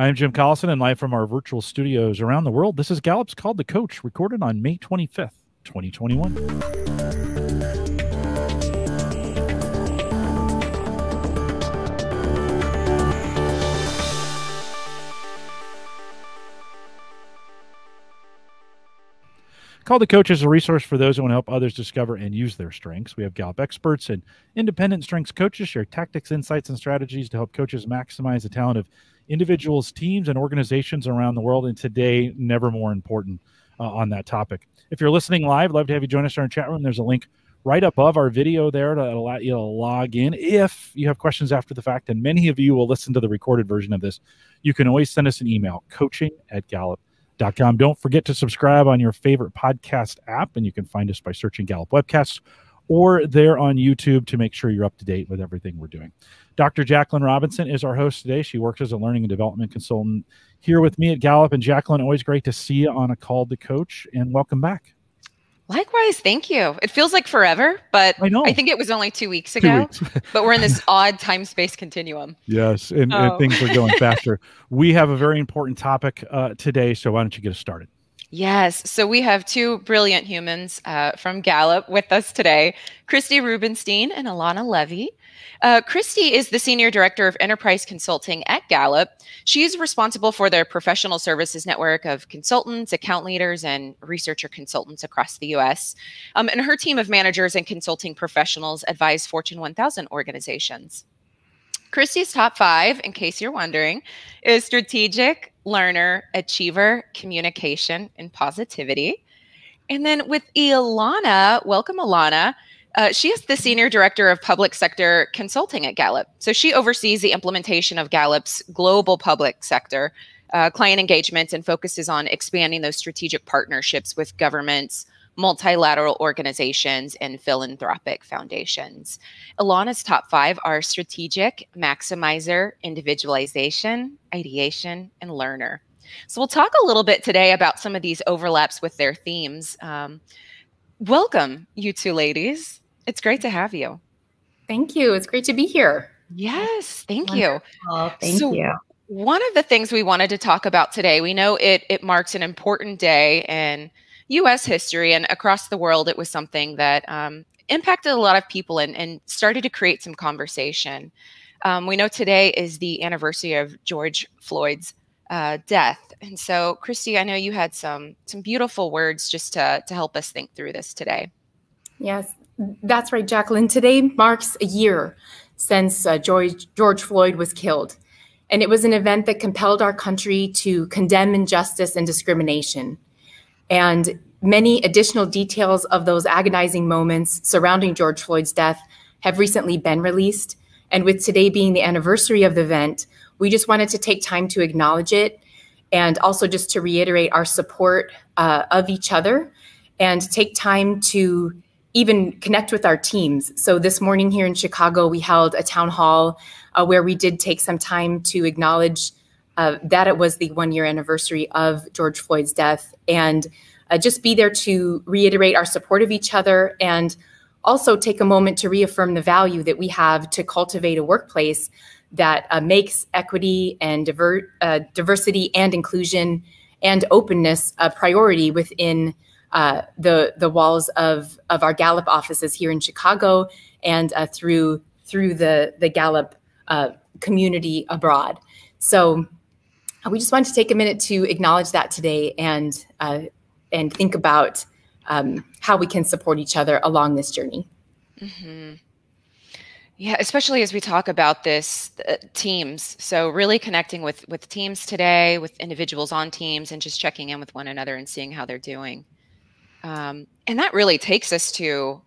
I'm Jim Collison and live from our virtual studios around the world. This is Gallup's Called to Coach, recorded on May 25th, 2021. Called to Coach is a resource for those who want to help others discover and use their strengths. We have Gallup experts and independent strengths coaches share tactics, insights, and strategies to help coaches maximize the talent of individuals, teams, and organizations around the world. And today, never more important uh, on that topic. If you're listening live, love to have you join us in our chat room. There's a link right above our video there to allow you to log in. If you have questions after the fact, and many of you will listen to the recorded version of this, you can always send us an email coaching at Gallup gallup.com. Don't forget to subscribe on your favorite podcast app, and you can find us by searching Gallup Webcasts or there on YouTube to make sure you're up to date with everything we're doing. Dr. Jacqueline Robinson is our host today. She works as a learning and development consultant here with me at Gallup. And Jacqueline, always great to see you on a Called to Coach, and welcome back. Likewise, thank you. It feels like forever, but I know. I think it was only two weeks ago. Two weeks. but we're in this odd time space continuum. Yes, and, oh. and, things are going faster. we have a very important topic uh, today, so why don't you get us started? Yes. So we have two brilliant humans uh, from Gallup with us today Christy Rubenstein and Ilana Levy. Uh, Christy is the Senior Director of Enterprise Consulting at Gallup. She's responsible for their professional services network of consultants, account leaders, and researcher consultants across the US. Um, and her team of managers and consulting professionals advise Fortune 1000 organizations. Christy's top five, in case you're wondering, is strategic, learner, achiever, communication, and positivity. And then with Ilana, welcome Ilana. Uh, she is the Senior Director of Public Sector Consulting at Gallup. So she oversees the implementation of Gallup's global public sector uh, client engagement and focuses on expanding those strategic partnerships with governments, multilateral organizations, and philanthropic foundations. Ilana's top five are strategic, maximizer, individualization, ideation, and learner. So we'll talk a little bit today about some of these overlaps with their themes. Um, welcome, you two ladies. It's great to have you. Thank you. It's great to be here. Yes, thank Wonderful. you. Thank so, you. One of the things we wanted to talk about today, we know it it marks an important day in U.S. history and across the world. It was something that um, impacted a lot of people and, and started to create some conversation. Um, we know today is the anniversary of George Floyd's uh, death, and so Christy, I know you had some some beautiful words just to to help us think through this today. Yes, that's right, Jacqueline. Today marks a year since uh, George, George Floyd was killed. And it was an event that compelled our country to condemn injustice and discrimination. And many additional details of those agonizing moments surrounding George Floyd's death have recently been released. And with today being the anniversary of the event, we just wanted to take time to acknowledge it and also just to reiterate our support uh, of each other and take time to even connect with our teams. So this morning here in Chicago, we held a town hall uh, where we did take some time to acknowledge uh, that it was the one year anniversary of George Floyd's death and uh, just be there to reiterate our support of each other and also take a moment to reaffirm the value that we have to cultivate a workplace that uh, makes equity and diver uh, diversity and inclusion and openness a priority within uh, the the walls of of our Gallup offices here in Chicago and uh, through through the the Gallup community abroad. So we just wanted to take a minute to acknowledge that today and uh, and think about um, how we can support each other along this journey. Mm -hmm. Yeah, especially as we talk about this uh, teams. So really connecting with with teams today, with individuals on teams, and just checking in with one another and seeing how they're doing. Um, and that really takes us to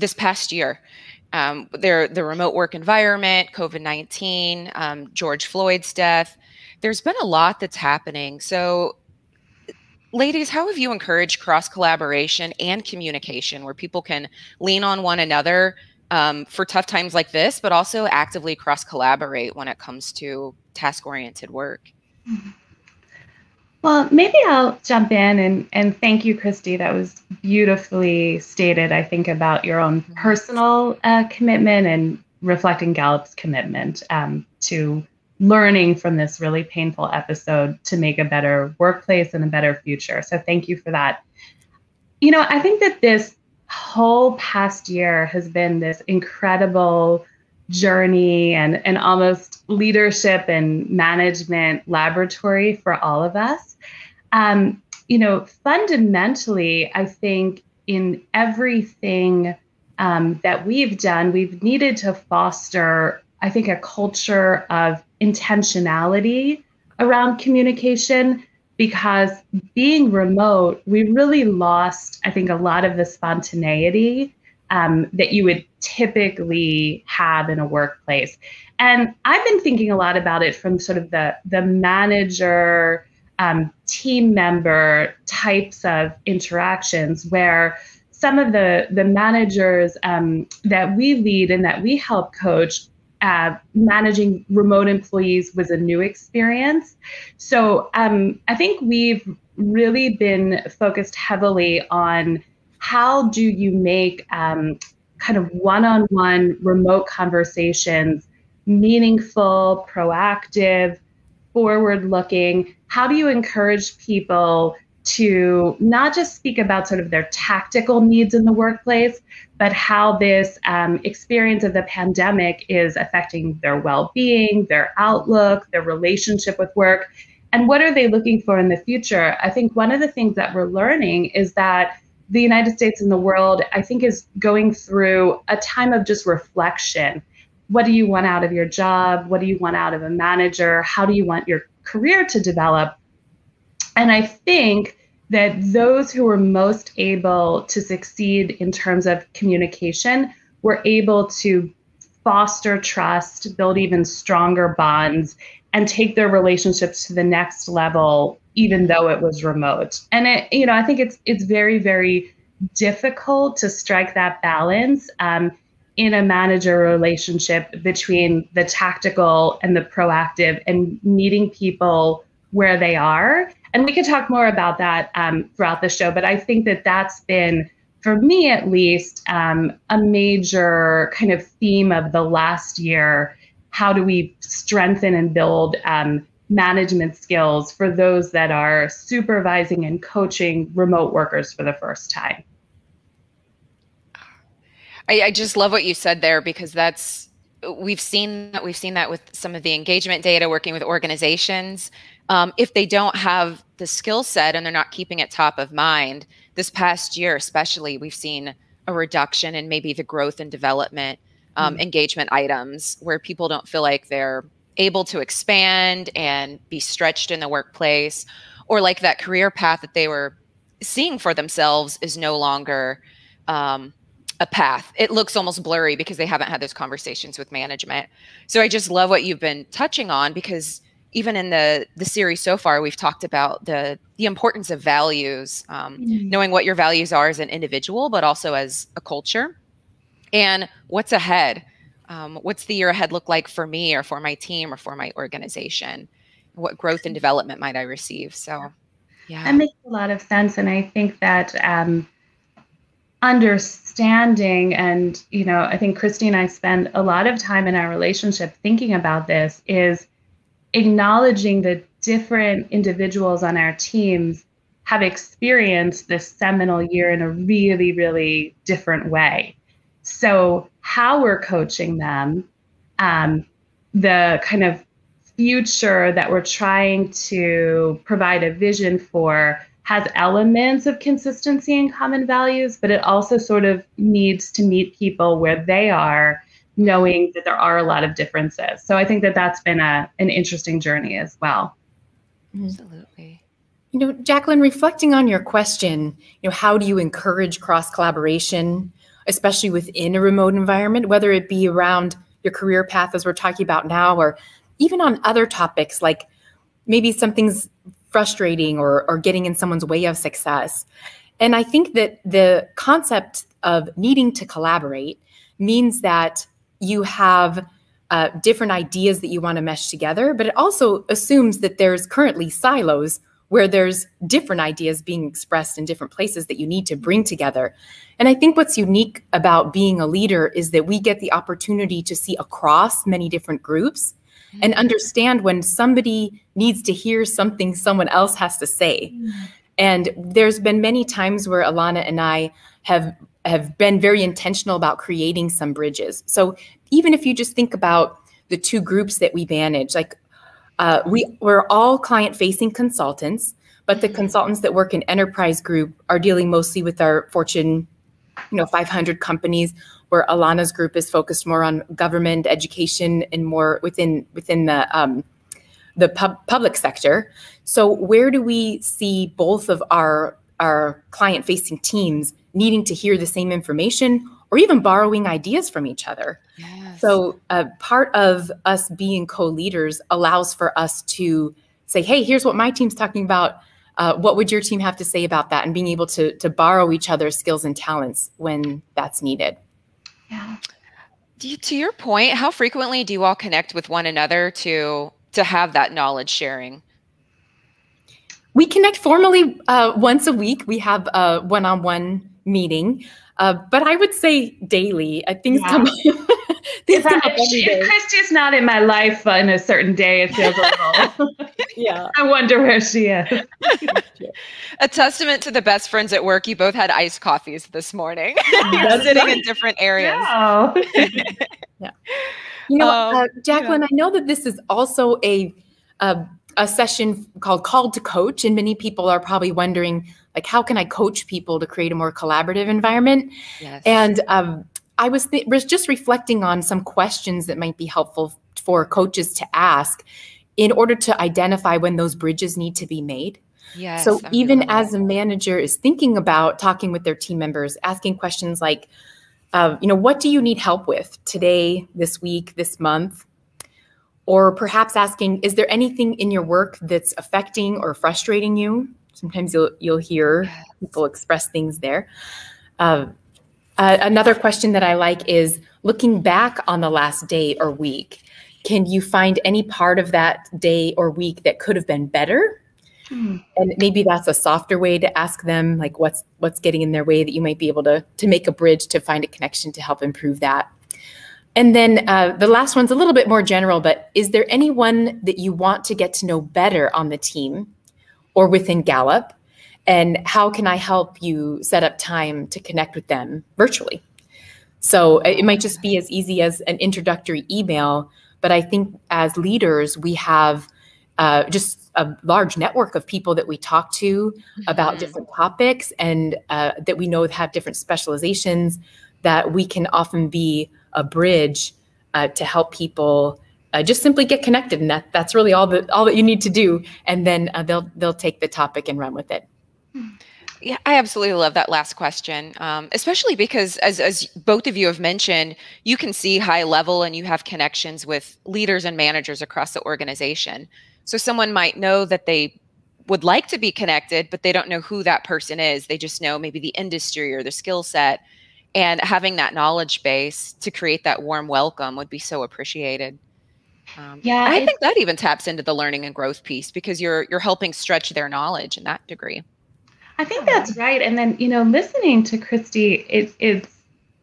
this past year. Um, the remote work environment, COVID 19, um, George Floyd's death. There's been a lot that's happening. So, ladies, how have you encouraged cross collaboration and communication where people can lean on one another um, for tough times like this, but also actively cross collaborate when it comes to task oriented work? Mm-hmm. Well, maybe I'll jump in and, and thank you, Christy. That was beautifully stated, I think, about your own personal uh, commitment and reflecting Gallup's commitment um, to learning from this really painful episode to make a better workplace and a better future. So thank you for that. You know, I think that this whole past year has been this incredible journey and, and almost leadership and management laboratory for all of us. Um, you know, fundamentally, I think in everything um, that we've done, we've needed to foster, I think, a culture of intentionality around communication because being remote, we really lost, I think, a lot of the spontaneity um, that you would typically have in a workplace. And I've been thinking a lot about it from sort of the the manager, um, team member types of interactions where some of the the managers um, that we lead and that we help coach uh, managing remote employees was a new experience. So um, I think we've really been focused heavily on how do you make um, kind of one-on-one remote conversations meaningful, proactive, forward-looking. How do you encourage people to not just speak about sort of their tactical needs in the workplace, but how this um, experience of the pandemic is affecting their well being, their outlook, their relationship with work, and what are they looking for in the future? I think one of the things that we're learning is that the United States and the world, I think, is going through a time of just reflection. What do you want out of your job? What do you want out of a manager? How do you want your career to develop? And I think that those who were most able to succeed in terms of communication were able to foster trust, build even stronger bonds, and take their relationships to the next level, even though it was remote. And it, you know, I think it's it's very very difficult to strike that balance um, in a manager relationship between the tactical and the proactive, and meeting people where they are and we could talk more about that um, throughout the show, but I think that that's been, for me at least, um, a major kind of theme of the last year. How do we strengthen and build um, management skills for those that are supervising and coaching remote workers for the first time? I, I just love what you said there because that's we've seen that we've seen that with some of the engagement data working with organizations um, if they don't have the skill set and they're not keeping it top of mind this past year especially we've seen a reduction in maybe the growth and development um, mm. engagement items where people don't feel like they're able to expand and be stretched in the workplace or like that career path that they were seeing for themselves is no longer um, a path. It looks almost blurry because they haven't had those conversations with management. So I just love what you've been touching on because even in the the series so far, we've talked about the the importance of values, um, mm-hmm. knowing what your values are as an individual, but also as a culture, and what's ahead. Um, what's the year ahead look like for me, or for my team, or for my organization? What growth and development might I receive? So, yeah, that makes a lot of sense, and I think that. Um, understanding and you know i think christy and i spend a lot of time in our relationship thinking about this is acknowledging that different individuals on our teams have experienced this seminal year in a really, really different way. So, how we're coaching them, um, the kind of future that we're trying to provide a vision for has elements of consistency and common values, but it also sort of needs to meet people where they are knowing that there are a lot of differences. So I think that that's been a an interesting journey as well. Absolutely. You know, Jacqueline, reflecting on your question, you know, how do you encourage cross collaboration, especially within a remote environment, whether it be around your career path as we're talking about now, or even on other topics like maybe something's frustrating or, or getting in someone's way of success. And I think that the concept of needing to collaborate means that you have uh, different ideas that you want to mesh together, but it also assumes that there's currently silos where there's different ideas being expressed in different places that you need to bring together. And I think what's unique about being a leader is that we get the opportunity to see across many different groups mm-hmm. and understand when somebody needs to hear something someone else has to say. Mm-hmm. And there's been many times where Ilana and I have have been very intentional about creating some bridges. So even if you just think about the two groups that we manage, like uh, we we're all client facing consultants, but the consultants that work in enterprise group are dealing mostly with our Fortune, you know, 500 companies. Where Ilana's group is focused more on government, education, and more within within the um, the pub public sector. So where do we see both of our our client facing teams needing to hear the same information or even borrowing ideas from each other? Yes. So uh, part of us being co-leaders allows for us to say, "Hey, here's what my team's talking about. Uh, what would your team have to say about that?" And being able to to borrow each other's skills and talents when that's needed. Yeah. to your point, how frequently do you all connect with one another to to have that knowledge sharing? We connect formally uh, once a week. We have a one-on-one meeting, uh, but I would say daily. Uh, things yeah. come. things come up every day. If Christy's not in my life on a certain day, it feels a little. yeah. I wonder where she is. a testament to the best friends at work. You both had iced coffees this morning. You're sitting right. in different areas. Yeah. yeah. You know, um, uh, Jacqueline, yeah. I know that this is also a, a a session called Called to Coach, and many people are probably wondering, like, how can I coach people to create a more collaborative environment? Yes. And um, I was th- was just reflecting on some questions that might be helpful for coaches to ask in order to identify when those bridges need to be made. Yes, so even as a manager is thinking about talking with their team members, asking questions like, uh, you know, what do you need help with today, this week, this month? Or perhaps asking, is there anything in your work that's affecting or frustrating you? Sometimes you'll you'll hear people express things there. Uh, uh, another question that I like is looking back on the last day or week. Can you find any part of that day or week that could have been better? Hmm. And maybe that's a softer way to ask them, like what's what's getting in their way that you might be able to to make a bridge to find a connection to help improve that. And then uh, the last one's a little bit more general, but is there anyone that you want to get to know better on the team or within Gallup? And how can I help you set up time to connect with them virtually? So it might just be as easy as an introductory email, but I think as leaders, we have uh, just a large network of people that we talk to mm-hmm. about different topics and uh, that we know have different specializations that we can often be a bridge uh, to help people uh, just simply get connected and that that's really all that all that you need to do and then uh, they'll they'll take the topic and run with it yeah, I absolutely love that last question, um, especially because, as as both of you have mentioned, you can see high level and you have connections with leaders and managers across the organization. So someone might know that they would like to be connected, but they don't know who that person is. They just know maybe the industry or the skill set. And having that knowledge base to create that warm welcome would be so appreciated. Um, yeah, I think that even taps into the learning and growth piece because you're you're helping stretch their knowledge in that degree. I think that's right. And then you know, listening to Christy, it, it's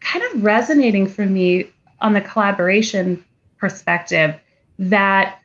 kind of resonating for me on the collaboration perspective that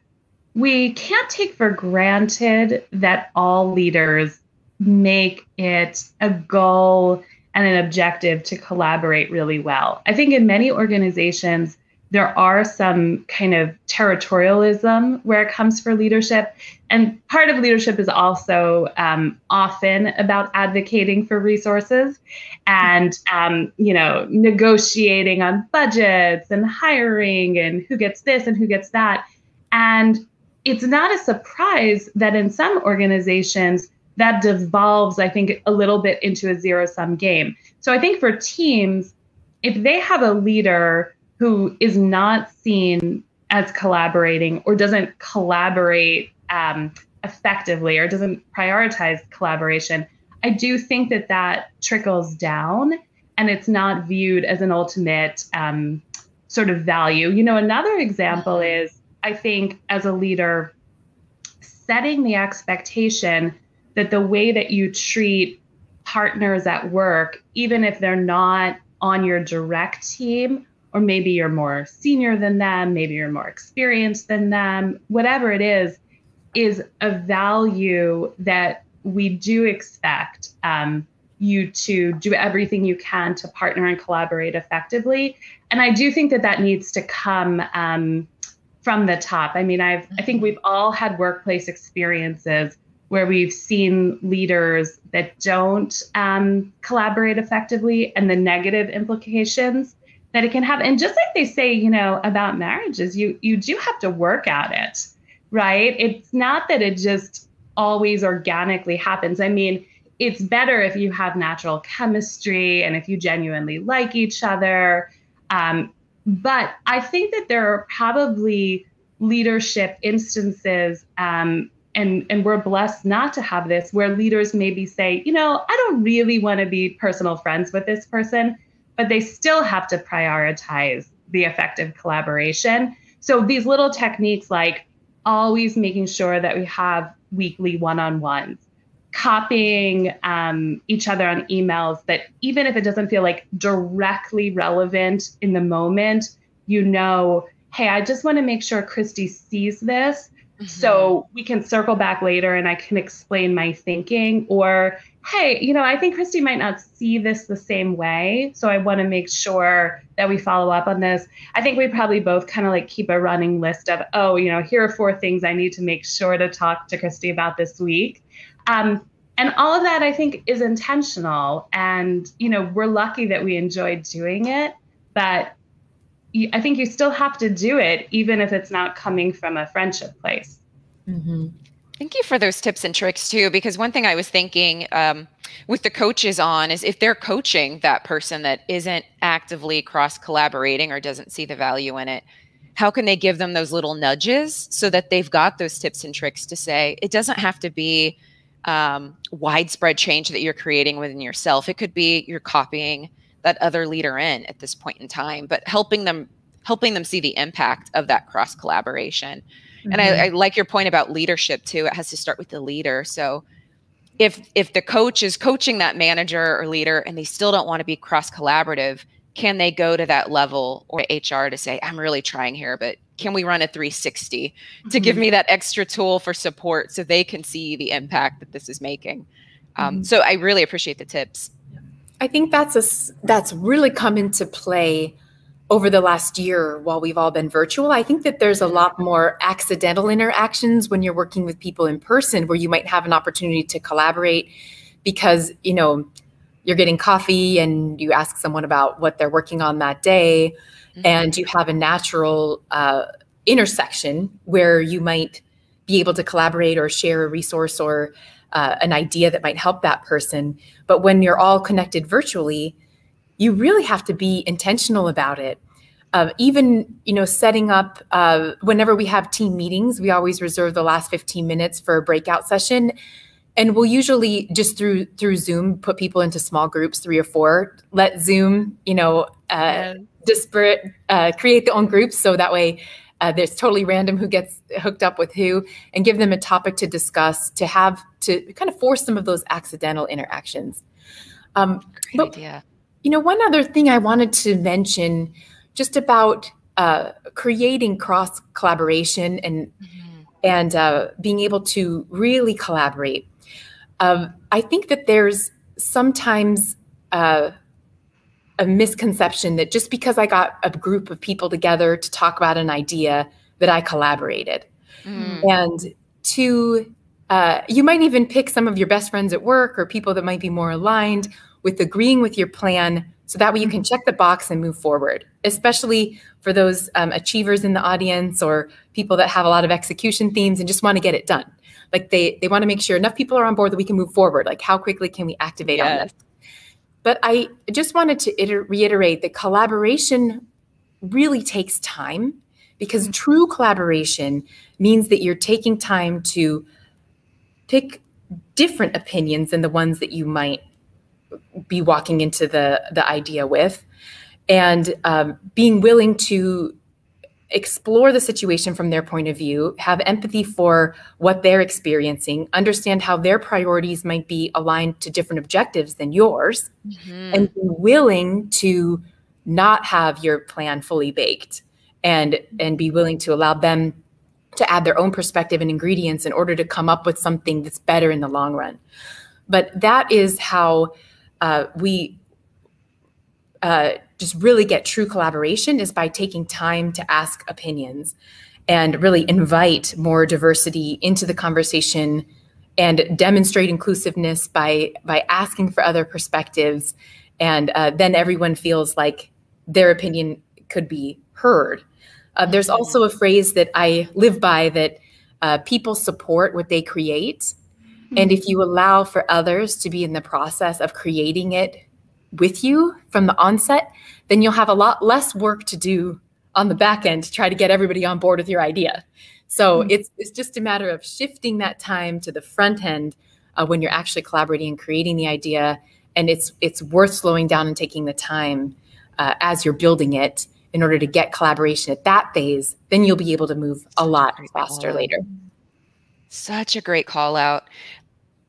we can't take for granted that all leaders make it a goal and an objective to collaborate really well. I think in many organizations, there are some kind of territorialism where it comes for leadership. And part of leadership is also um, often about advocating for resources and, um, you know, negotiating on budgets and hiring and who gets this and who gets that. And it's not a surprise that in some organizations that devolves, I think, a little bit into a zero sum game. So I think for teams, if they have a leader who is not seen as collaborating or doesn't collaborate um, effectively or doesn't prioritize collaboration, I do think that that trickles down and it's not viewed as an ultimate um, sort of value. You know, another example mm-hmm. is I think as a leader, setting the expectation that the way that you treat partners at work, even if they're not on your direct team, or maybe you're more senior than them, maybe you're more experienced than them, whatever it is, is a value that we do expect um, you to do everything you can to partner and collaborate effectively. And I do think that that needs to come um, from the top. I mean, I've I think mm-hmm. we've all had workplace experiences where we've seen leaders that don't um, collaborate effectively and the negative implications that it can have. And just like they say, you know, about marriages, you you do have to work at it, right? It's not that it just always organically happens. I mean, it's better if you have natural chemistry and if you genuinely like each other. Um, but I think that there are probably leadership instances, um, and and we're blessed not to have this, where leaders maybe say, you know, I don't really want to be personal friends with this person, but they still have to prioritize the effective collaboration. So these little techniques like always making sure that we have weekly one-on-ones copying um, each other on emails that even if it doesn't feel like directly relevant in the moment, you know, hey, I just want to make sure Christy sees this mm-hmm. so we can circle back later and I can explain my thinking. Or, hey, you know, I think Christy might not see this the same way. So I want to make sure that we follow up on this. I think we probably both kind of like keep a running list of, oh, you know, here are four things I need to make sure to talk to Christy about this week. Um, and all of that I think is intentional. And, you know, we're lucky that we enjoyed doing it, but I think you still have to do it, even if it's not coming from a friendship place. Mm-hmm. Thank you for those tips and tricks too, because one thing I was thinking um, with the coaches on is if they're coaching that person that isn't actively cross collaborating or doesn't see the value in it, how can they give them those little nudges so that they've got those tips and tricks to say it doesn't have to be um, widespread change that you're creating within yourself. It could be you're copying that other leader in at this point in time, but helping them helping them see the impact of that cross collaboration. Mm-hmm. And I, mm-hmm. I like your point about leadership too. It has to start with the leader. So if if the coach is coaching that manager or leader and they still don't want to be cross collaborative, can they go to that level or HR to say, I'm really trying here, but can we run a 360 mm-hmm. to give mm-hmm. me that extra tool for support so they can see the impact that this is making? Um, mm-hmm. So I really appreciate the tips. I think that's a that's really come into play over the last year while we've all been virtual. I think that there's a lot more accidental interactions when you're working with people in person where you might have an opportunity to collaborate because, you know, you're getting coffee and you ask someone about what they're working on that day mm-hmm. and you have a natural uh, intersection where you might be able to collaborate or share a resource or uh, an idea that might help that person. But when you're all connected virtually, you really have to be intentional about it. Uh, even you know setting up uh, whenever we have team meetings we always reserve the last 15 minutes for a breakout session. And we'll usually just through through zoom put people into small groups three or four. Let zoom you know uh, disparate uh, create their own groups so that way uh, there's totally random who gets hooked up with who and give them a topic to discuss to have to kind of force some of those accidental interactions um, Great but, idea. you know one other thing i wanted to mention just about uh, creating cross collaboration and mm-hmm. and uh, being able to really collaborate um, i think that there's sometimes uh, a misconception that just because I got a group of people together to talk about an idea that I collaborated. Mm. And to uh, you might even pick some of your best friends at work or people that might be more aligned with agreeing with your plan so that way you can check the box and move forward especially for those um, achievers in the audience or people that have a lot of execution themes and just want to get it done like they they want to make sure enough people are on board that we can move forward like how quickly can we activate yes. on this but I just wanted to reiterate that collaboration really takes time because mm-hmm. true collaboration means that you're taking time to pick different opinions than the ones that you might be walking into the the idea with and um, being willing to explore the situation from their point of view, have empathy for what they're experiencing, understand how their priorities might be aligned to different objectives than yours, mm-hmm. and be willing to not have your plan fully baked and and be willing to allow them to add their own perspective and ingredients in order to come up with something that's better in the long run. But that is how uh, we uh, just really get true collaboration is by taking time to ask opinions and really invite more diversity into the conversation and demonstrate inclusiveness by by asking for other perspectives. And uh, then everyone feels like their opinion could be heard. Uh, there's also a phrase that i live by that uh, people support what they create. And if you allow for others to be in the process of creating it with you from the onset then you'll have a lot less work to do on the back end to try to get everybody on board with your idea so mm-hmm. it's it's just a matter of shifting that time to the front end uh, when you're actually collaborating and creating the idea, and it's it's worth slowing down and taking the time uh, as you're building it in order to get collaboration at that phase. Then you'll be able to move a lot faster later. Such a great call out.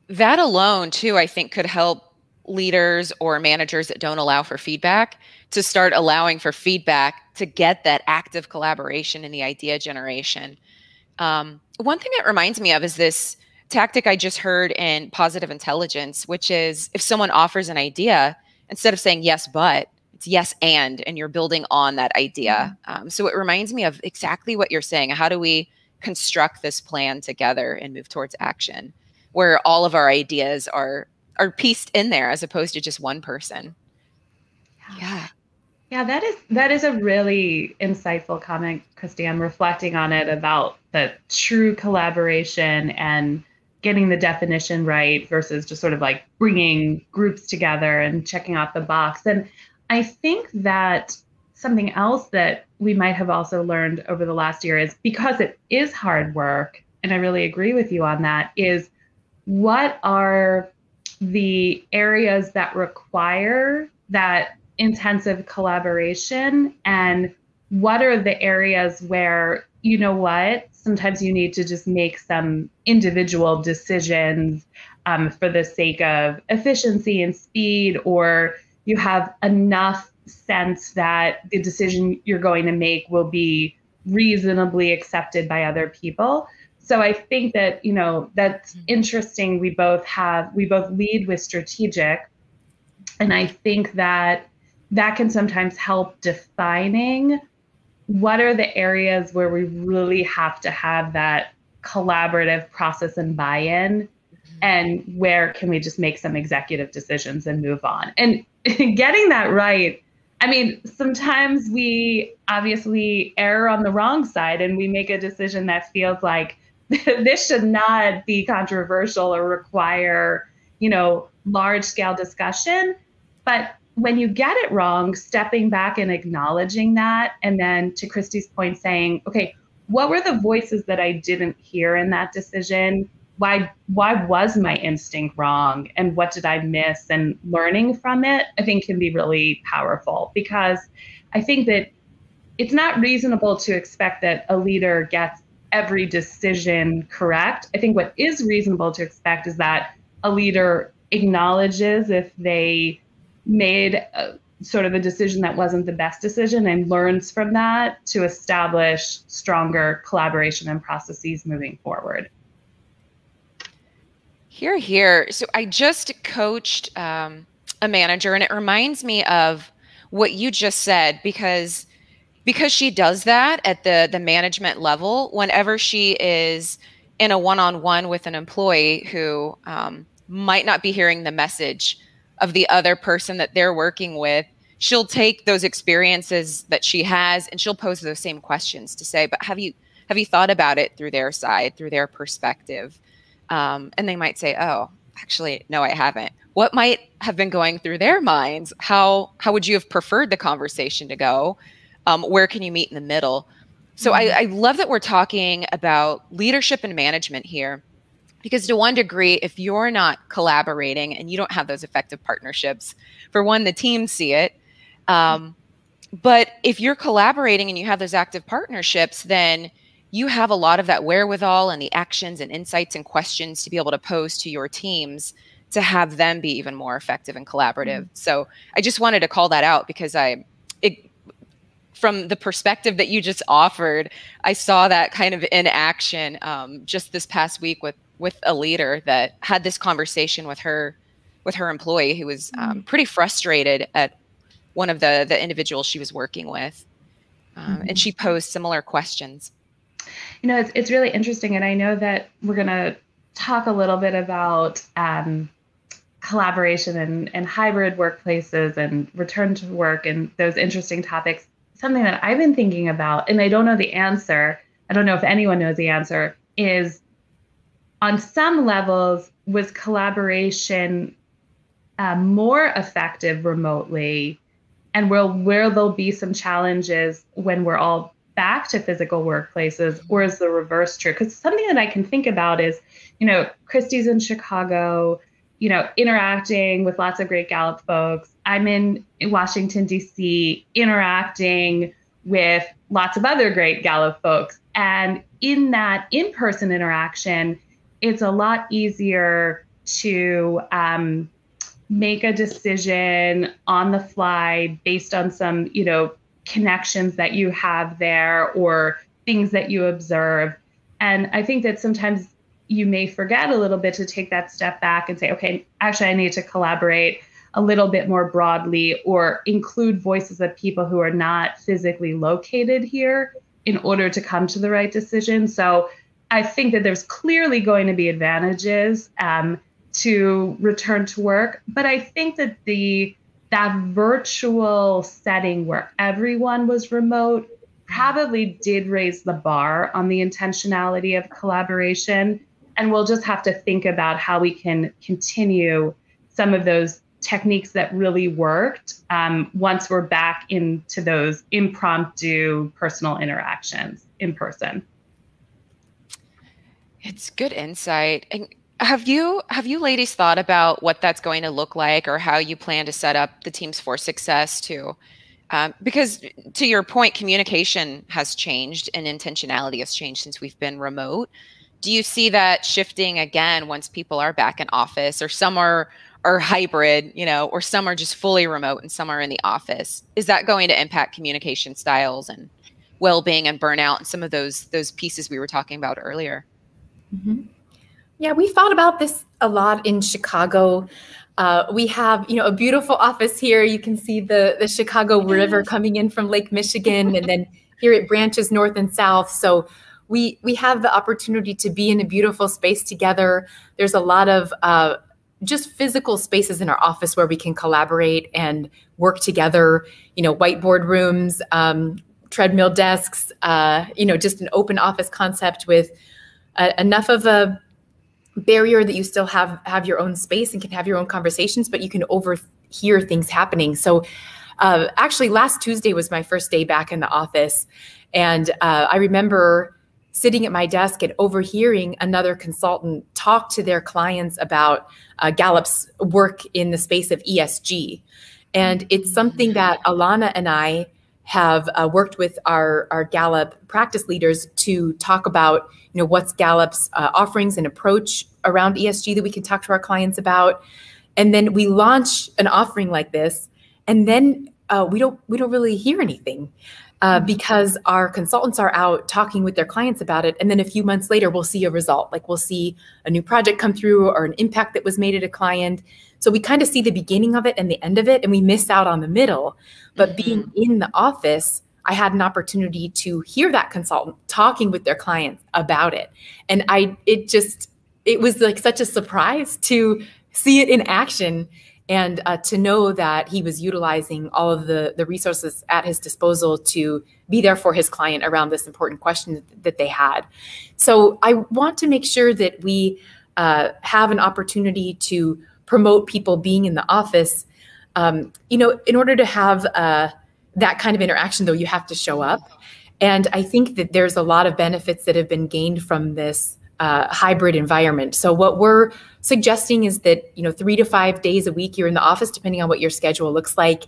That alone, too, I think could help leaders or managers that don't allow for feedback to start allowing for feedback to get that active collaboration in the idea generation. Um, one thing that reminds me of is this tactic I just heard in positive intelligence, which is if someone offers an idea, instead of saying yes, but it's yes, and, and you're building on that idea. Mm-hmm. Um, so it reminds me of exactly what you're saying. How do we construct this plan together and move towards action where all of our ideas are are pieced in there as opposed to just one person? Yeah. Yeah, that is that is a really insightful comment, Christy. I'm reflecting on it about the true collaboration and getting the definition right versus just sort of like bringing groups together and checking off the box. And I think that something else that we might have also learned over the last year is because it is hard work, and I really agree with you on that, is what are the areas that require that intensive collaboration and what are the areas where you know what sometimes you need to just make some individual decisions um, for the sake of efficiency and speed or you have enough sense that the decision you're going to make will be reasonably accepted by other people so i think that you know that's mm-hmm. interesting we both have we both lead with strategic and i think that that can sometimes help defining what are the areas where we really have to have that collaborative process and buy-in mm-hmm. and where can we just make some executive decisions and move on and getting that right i mean sometimes we obviously err on the wrong side and we make a decision that feels like this should not be controversial or require you know large scale discussion but when you get it wrong, stepping back and acknowledging that, and then to Christy's point, saying, okay, what were the voices that I didn't hear in that decision? Why why was my instinct wrong? And what did I miss? And learning from it, I think can be really powerful because I think that it's not reasonable to expect that a leader gets every decision correct. I think what is reasonable to expect is that a leader acknowledges if they made a, sort of a decision that wasn't the best decision and learns from that to establish stronger collaboration and processes moving forward. Here, here. So I just coached um, a manager, and it reminds me of what you just said because because she does that at the the management level. Whenever she is in a one on one with an employee who um, might not be hearing the message of the other person that they're working with she'll take those experiences that she has and she'll pose those same questions to say but have you have you thought about it through their side through their perspective? Um, and they might say oh actually no i haven't. What might have been going through their minds? How how would you have preferred the conversation to go um, where can you meet in the middle so mm-hmm. I, I love that we're talking about leadership and management here because to one degree if you're not collaborating and you don't have those effective partnerships for one the teams see it um, but if you're collaborating and you have those active partnerships then you have a lot of that wherewithal and the actions and insights and questions to be able to pose to your teams to have them be even more effective and collaborative mm-hmm. so i just wanted to call that out because i from the perspective that you just offered, I saw that kind of in action um, just this past week with with a leader that had this conversation with her with her employee who was um, mm. pretty frustrated at one of the the individuals she was working with, um, mm-hmm. and she posed similar questions. You know, it's it's really interesting, and I know that we're gonna talk a little bit about um, collaboration and, and hybrid workplaces and return to work and those interesting topics. Something that I've been thinking about, and I don't know the answer. I don't know if anyone knows the answer. Is on some levels was collaboration uh, more effective remotely and will where there'll be some challenges when we're all back to physical workplaces or is the reverse true because something that i can think about is you know Christy's in chicago you know interacting with lots of great gallup folks i'm in washington d.c interacting with lots of other great gallup folks and in that in-person interaction it's a lot easier to um, make a decision on the fly based on some, you know, connections that you have there or things that you observe. And I think that sometimes you may forget a little bit to take that step back and say, okay, actually, I need to collaborate a little bit more broadly or include voices of people who are not physically located here in order to come to the right decision. So I think that there's clearly going to be advantages. Um, to return to work. But I think that the that virtual setting where everyone was remote probably did raise the bar on the intentionality of collaboration. And we'll just have to think about how we can continue some of those techniques that really worked um, once we're back into those impromptu personal interactions in person. It's good insight. And have you have you ladies thought about what that's going to look like or how you plan to set up the teams for success too? Um, because to your point, communication has changed and intentionality has changed since we've been remote. Do you see that shifting again once people are back in office or some are are hybrid, you know, or some are just fully remote and some are in the office? Is that going to impact communication styles and well-being and burnout and some of those those pieces we were talking about earlier? Mm-hmm. Yeah, we thought about this a lot in Chicago. Uh, we have, you know, a beautiful office here. You can see the the Chicago River coming in from Lake Michigan, and then here it branches north and south. So we we have the opportunity to be in a beautiful space together. There's a lot of uh, just physical spaces in our office where we can collaborate and work together. You know, whiteboard rooms, um, treadmill desks. Uh, you know, just an open office concept with uh, enough of a barrier that you still have have your own space and can have your own conversations, but you can overhear things happening. So uh, actually, last Tuesday was my first day back in the office, and uh, I remember sitting at my desk and overhearing another consultant talk to their clients about uh, Gallup's work in the space of ESG. And it's something that Ilana and I have uh, worked with our, our Gallup practice leaders to talk about, you know, what's Gallup's uh, offerings and approach around ESG that we can talk to our clients about. And then we launch an offering like this, and then uh, we don't we don't really hear anything uh, mm-hmm. because our consultants are out talking with their clients about it, and then a few months later we'll see a result, like we'll see a new project come through or an impact that was made at a client. So we kind of see the beginning of it and the end of it, and we miss out on the middle. But mm-hmm. being in the office, I had an opportunity to hear that consultant talking with their clients about it. And I, it just, it was like such a surprise to see it in action and uh, to know that he was utilizing all of the, the resources at his disposal to be there for his client around this important question that they had. So I want to make sure that we uh, have an opportunity to promote people being in the office um, you know, in order to have uh, that kind of interaction, though, you have to show up. And I think that there's a lot of benefits that have been gained from this uh, hybrid environment. So what we're suggesting is that you know three to five days a week you're in the office, depending on what your schedule looks like,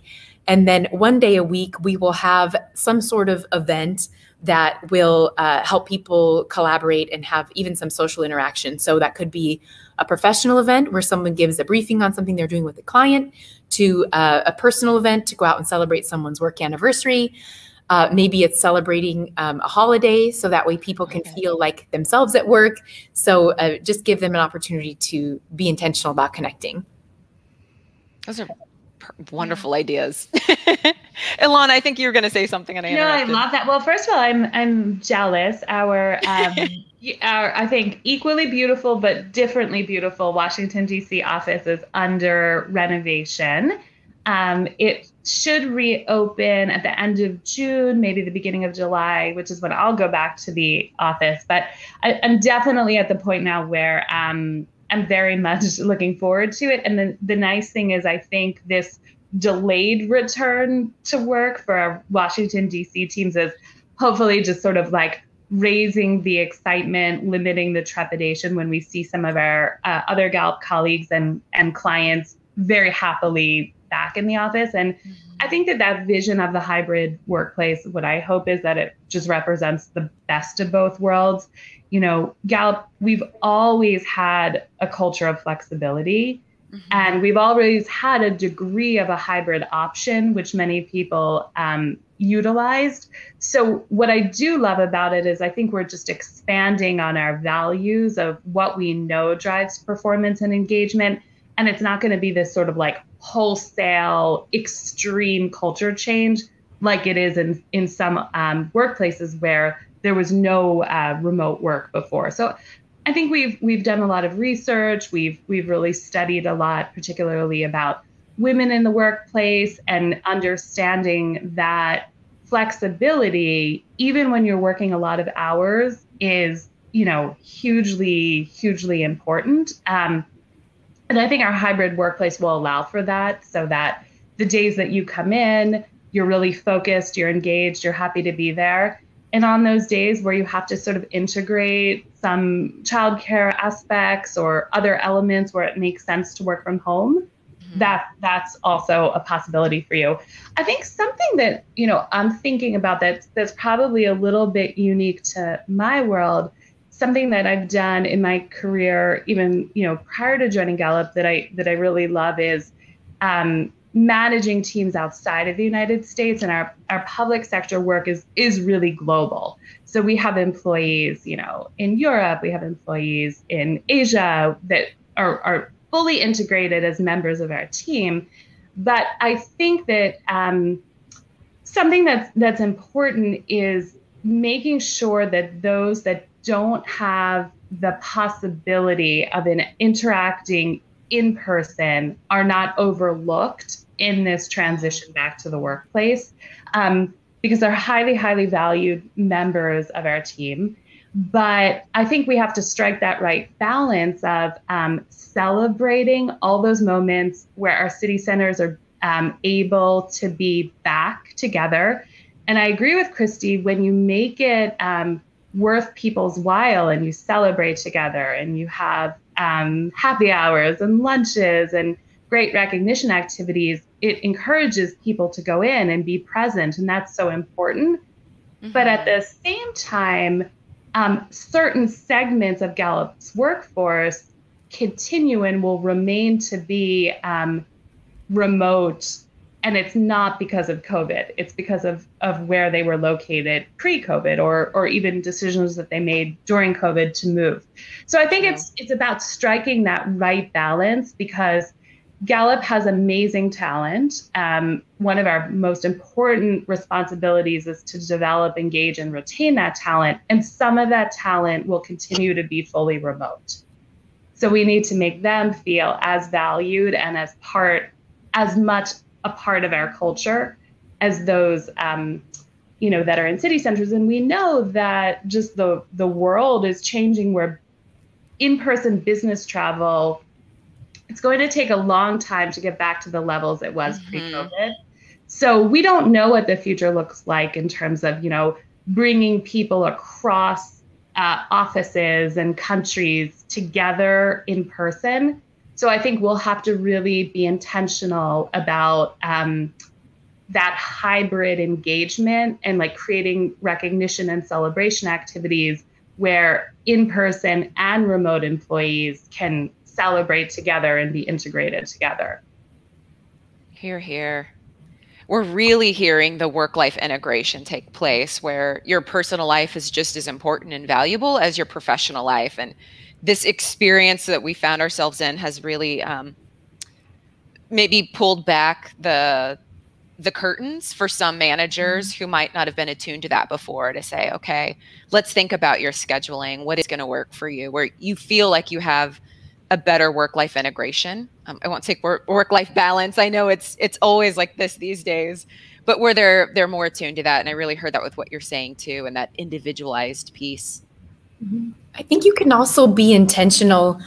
and then one day a week we will have some sort of event that will uh, help people collaborate and have even some social interaction. So that could be a professional event where someone gives a briefing on something they're doing with a client to uh, a personal event to go out and celebrate someone's work anniversary. Uh, maybe it's celebrating um, a holiday so that way people can okay. feel like themselves at work. So uh, just give them an opportunity to be intentional about connecting. Those are wonderful ideas. Ilana, I think you were going to say something, and I no, I love that. Well, first of all, I'm I'm jealous. Our um, our I think equally beautiful but differently beautiful Washington D.C. office is under renovation. Um, it should reopen at the end of June, maybe the beginning of July, which is when I'll go back to the office. But I, am definitely at the point now where um, I'm very much looking forward to it. And the, the nice thing is, I think this delayed return to work for our Washington, D.C. teams is hopefully just sort of like raising the excitement, limiting the trepidation when we see some of our uh, other Gallup colleagues and, and clients very happily back in the office. And mm-hmm. I think that that vision of the hybrid workplace, what I hope is that it just represents the best of both worlds. You know, Gallup, we've always had a culture of flexibility. Mm-hmm. And we've always had a degree of a hybrid option, which many people um, utilized. So, what I do love about it is I think we're just expanding on our values of what we know drives performance and engagement. And it's not going to be this sort of like wholesale, extreme culture change like it is in, in some um, workplaces where there was no uh, remote work before. So I think we've we've done a lot of research. We've we've really studied a lot, particularly about women in the workplace and understanding that flexibility, even when you're working a lot of hours, is you know hugely hugely important. Um, and I think our hybrid workplace will allow for that, so that the days that you come in, you're really focused, you're engaged, you're happy to be there. And on those days where you have to sort of integrate some childcare aspects or other elements where it makes sense to work from home, mm-hmm. that that's also a possibility for you. I think something that, you know, I'm thinking about that that's probably a little bit unique to my world, something that I've done in my career, even, you know, prior to joining Gallup that I that I really love is um, managing teams outside of the United States and our, our public sector work is is really global. So we have employees, you know, in Europe, we have employees in Asia that are, are fully integrated as members of our team. But I think that um, something that's that's important is making sure that those that don't have the possibility of an interacting in person are not overlooked in this transition back to the workplace um, because they're highly, highly valued members of our team. But I think we have to strike that right balance of um, celebrating all those moments where our city centers are um, able to be back together. And I agree with Christy when you make it um, worth people's while and you celebrate together and you have um, happy hours and lunches and great recognition activities, it encourages people to go in and be present. And that's so important. Mm-hmm. But at the same time, um, certain segments of Gallup's workforce continue and will remain to be um, remote. And it's not because of COVID. It's because of, of where they were located pre-COVID or or even decisions that they made during COVID to move. So I think yeah. it's it's about striking that right balance because Gallup has amazing talent. Um, one of our most important responsibilities is to develop, engage, and retain that talent. And some of that talent will continue to be fully remote. So we need to make them feel as valued and as part, as much a part of our culture as those, um, you know, that are in city centers. And we know that just the the world is changing where in-person business travel it's going to take a long time to get back to the levels it was mm-hmm. pre-COVID. So we don't know what the future looks like in terms of, you know, bringing people across uh, offices and countries together in person. So I think we'll have to really be intentional about um, that hybrid engagement and like creating recognition and celebration activities where in person and remote employees can celebrate together and be integrated together. Here, here. We're really hearing the work life integration take place where your personal life is just as important and valuable as your professional life. And this experience that we found ourselves in has really um, maybe pulled back the the curtains for some managers mm-hmm. who might not have been attuned to that before to say, okay, let's think about your scheduling. What is going to work for you? Where you feel like you have a better work life integration. Um, I won't take work life balance. I know it's it's always like this these days, but where they're they're more attuned to that. And I really heard that with what you're saying too, and that individualized piece. I think you can also be intentional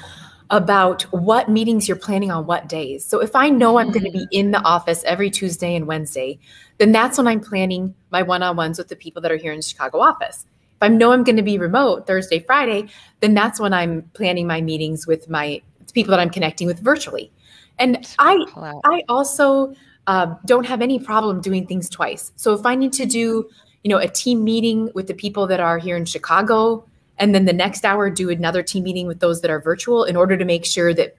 about what meetings you're planning on what days. So if I know I'm going to be in the office every Tuesday and Wednesday, then that's when I'm planning my one-on-ones with the people that are here in the Chicago office. If I know I'm going to be remote Thursday, Friday, then that's when I'm planning my meetings with my people that I'm connecting with virtually. And I I also uh, don't have any problem doing things twice. So if I need to do, you know, a team meeting with the people that are here in Chicago and then the next hour do another team meeting with those that are virtual in order to make sure that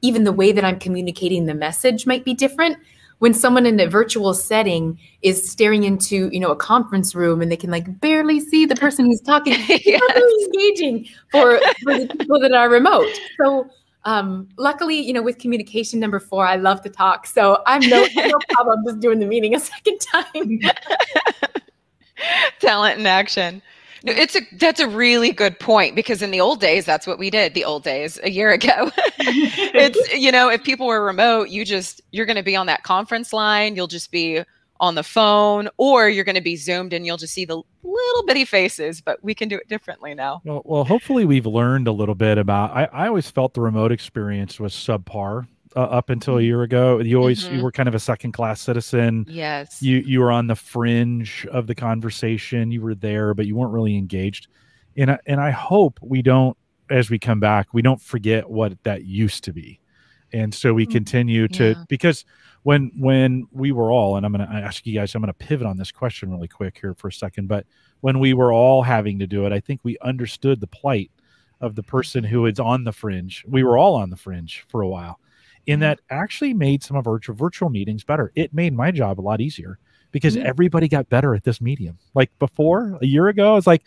even the way that I'm communicating the message might be different. When someone in a virtual setting is staring into, you know, a conference room and they can like barely see the person who's talking, yes. really engaging for, for the people that are remote. So um, luckily, you know, with communication number four, I love to talk. So I'm no, no problem just doing the meeting a second time. Talent in action. No, it's a that's a really good point because in the old days that's what we did. The old days a year ago, it's you know if people were remote, you just you're going to be on that conference line. You'll just be on the phone, or you're going to be zoomed and you'll just see the little bitty faces. But we can do it differently now. Well, well hopefully we've learned a little bit about. I, I always felt the remote experience was subpar uh, up until a mm-hmm. year ago. You always mm-hmm. you were kind of a second class citizen. Yes. You you were on the fringe of the conversation. You were there, but you weren't really engaged. And I, and I hope we don't, as we come back, we don't forget what that used to be, and so we mm-hmm. continue to yeah. because when when we were all, and I'm going to ask you guys, I'm going to pivot on this question really quick here for a second, but when we were all having to do it, I think we understood the plight of the person who is on the fringe. We were all on the fringe for a while in mm-hmm. that actually made some of our virtual meetings better. It made my job a lot easier because mm-hmm. everybody got better at this medium. Like before, a year ago, it's like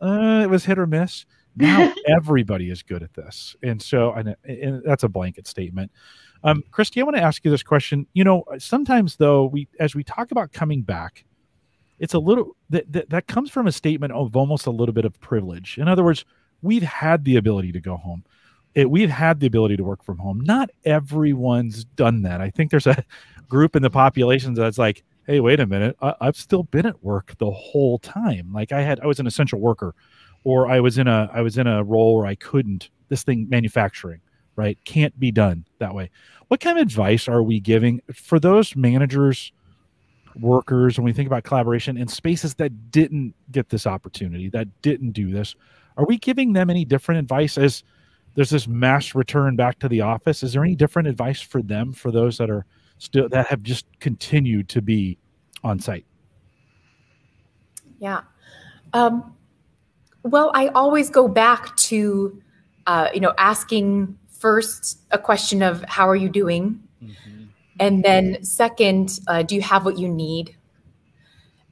uh, it was hit or miss. Now everybody is good at this, and so and, and that's a blanket statement. Um, Christy, I want to ask you this question. You know, sometimes though, we as we talk about coming back, it's a little that, that that comes from a statement of almost a little bit of privilege. In other words, we've had the ability to go home it, we've had the ability to work from home. Not everyone's done that. I think there's a group in the population that's like, hey, wait a minute, I, I've still been at work the whole time. Like I had, I was an essential worker, or I was in a, I was in a role where I couldn't. This thing, manufacturing, right, can't be done that way. What kind of advice are we giving for those managers? workers when we think about collaboration in spaces that didn't get this opportunity that didn't do this are we giving them any different advice as there's this mass return back to the office. Is there any different advice for them for those that are still that have just continued to be on site? Yeah. Um, well, I always go back to, uh, you know, asking first a question of how are you doing, mm-hmm. and then second, uh, do you have what you need,